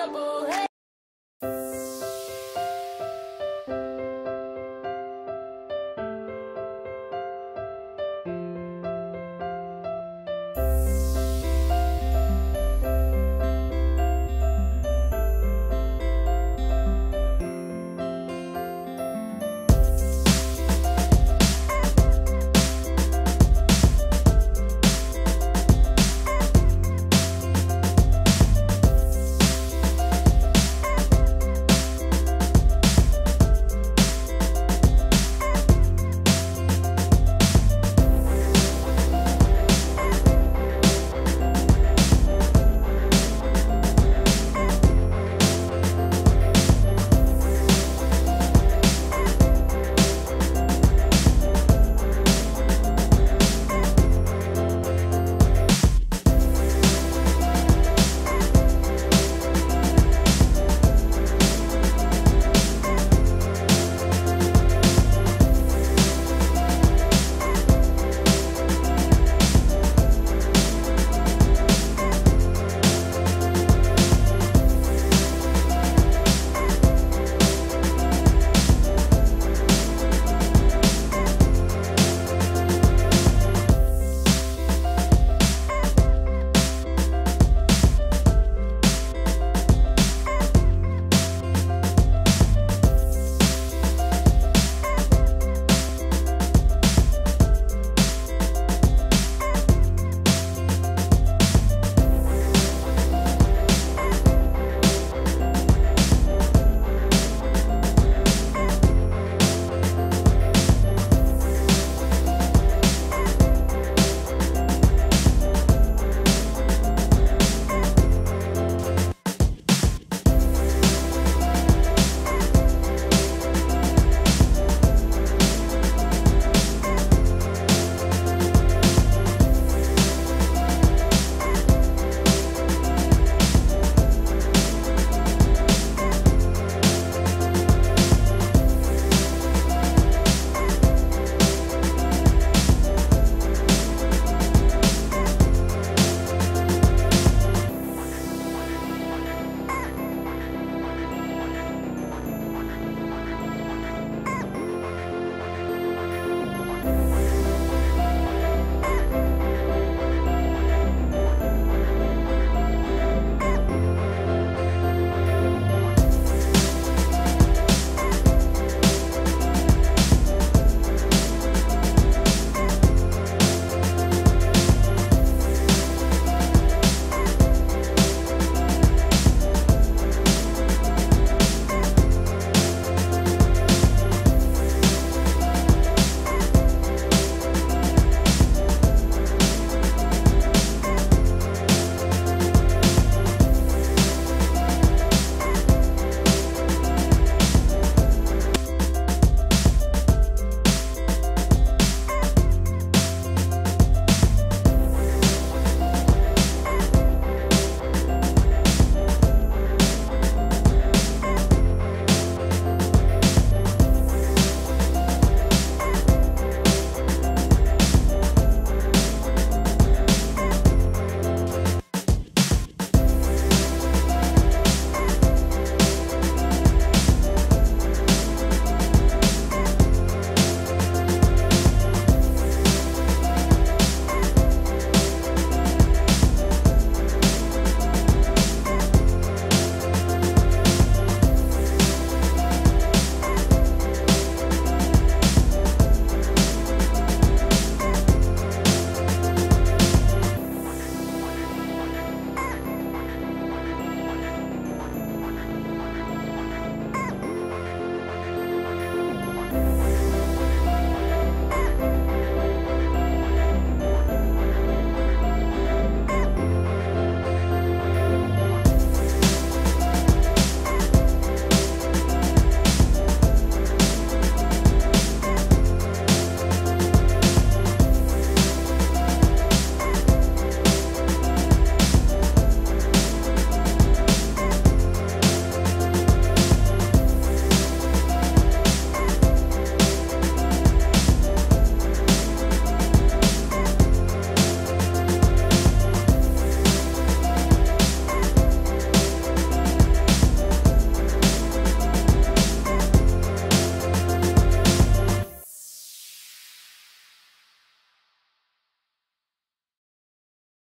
untouchable.